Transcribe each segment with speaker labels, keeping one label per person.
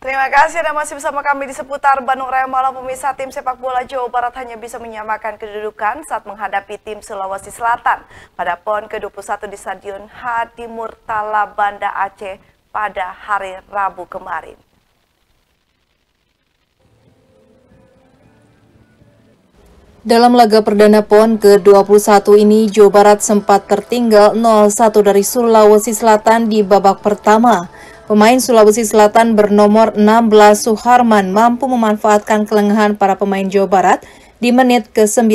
Speaker 1: Terima kasih Anda masih bersama kami di seputar Bandung Raya Malam pemirsa tim sepak bola Jawa Barat hanya bisa menyamakan kedudukan saat menghadapi tim Sulawesi Selatan pada PON ke-21 di Stadion Hadi Murtala Banda Aceh pada hari Rabu kemarin.
Speaker 2: Dalam laga perdana PON ke-21 ini, Jawa Barat sempat tertinggal 0-1 dari Sulawesi Selatan di babak pertama. Pemain Sulawesi Selatan bernomor 16 Suharman mampu memanfaatkan kelengahan para pemain Jawa Barat di menit ke-9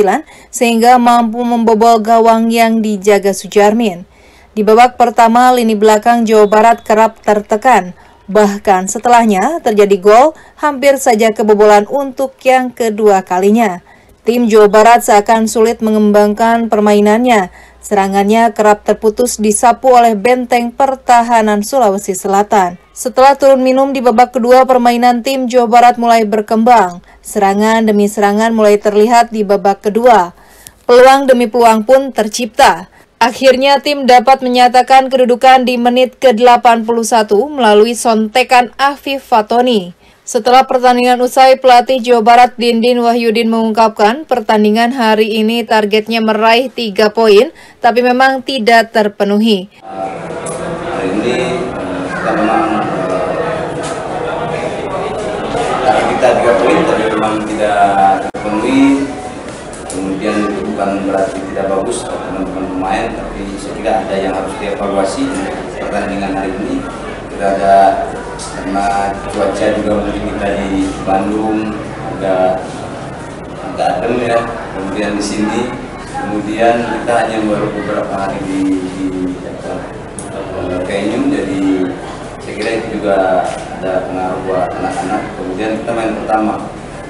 Speaker 2: sehingga mampu membobol gawang yang dijaga Sujarmin. Di babak pertama, lini belakang Jawa Barat kerap tertekan. Bahkan setelahnya terjadi gol, hampir saja kebobolan untuk yang kedua kalinya. Tim Jawa Barat seakan sulit mengembangkan permainannya Serangannya kerap terputus disapu oleh benteng pertahanan Sulawesi Selatan. Setelah turun minum di babak kedua, permainan tim Jawa Barat mulai berkembang. Serangan demi serangan mulai terlihat di babak kedua. Peluang demi peluang pun tercipta. Akhirnya tim dapat menyatakan kedudukan di menit ke-81 melalui sontekan Afif Fatoni. Setelah pertandingan usai, pelatih Jawa Barat Dindin Wahyudin mengungkapkan pertandingan hari ini targetnya meraih tiga poin, tapi memang tidak terpenuhi.
Speaker 3: Hari ini kita memang target kita tiga poin, tapi memang tidak terpenuhi. Kemudian itu bukan berarti tidak bagus teman-teman pemain, tapi saya kira ada yang harus dievaluasi pertandingan hari ini. Kita ada karena cuaca juga mungkin kita di Bandung agak agak adem ya. Kemudian di sini kemudian kita hanya baru beberapa hari di, di apa, Kenyum jadi saya kira itu juga ada pengaruh buat anak-anak. Kemudian kita main pertama.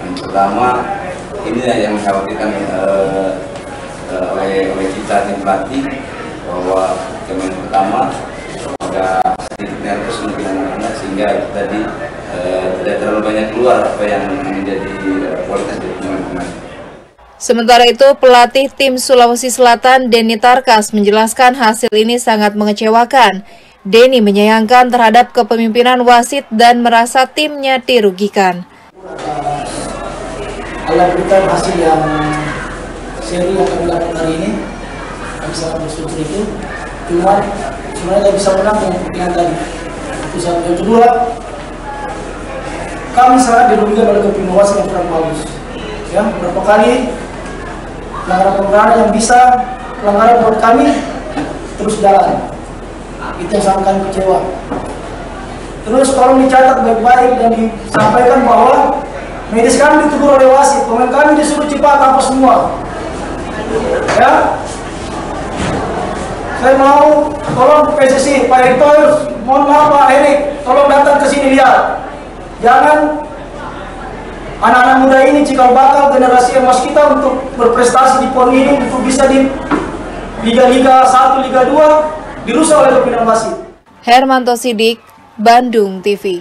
Speaker 3: Main pertama ini yang dikhawatirkan uh, uh, oleh oleh kita tim pelatih bahwa main pertama tadi eh, tidak terlalu banyak keluar apa yang menjadi eh, kualitas dari pemain-pemain.
Speaker 2: Sementara itu, pelatih tim Sulawesi Selatan, Denny Tarkas, menjelaskan hasil ini sangat mengecewakan. Denny menyayangkan terhadap kepemimpinan wasit dan merasa timnya dirugikan.
Speaker 4: Allah berikan hasil yang seri yang kami lakukan hari ini, kami sangat bersyukur itu. Cuma sebenarnya bisa menang dengan kepentingan tadi itu satu kedua kami sangat dirugikan oleh wasit yang kurang bagus. Ya berapa kali pelanggaran-pelanggaran yang bisa pelanggaran buat kami terus jalan. Itu yang sangat kami kecewa. Terus kalau dicatat baik-baik dan disampaikan bahwa medis kami ditegur oleh wasit pemain kami disuruh cepat apa semua. Ya. Saya mau tolong PSSI Pak Erick mohon maaf Pak Erick tolong datang ke sini lihat jangan anak-anak muda ini cikal bakal generasi emas kita untuk berprestasi di PON ini untuk bisa di Liga-Liga 1, Liga 2 dirusak oleh wasit
Speaker 2: Hermanto Sidik, Bandung TV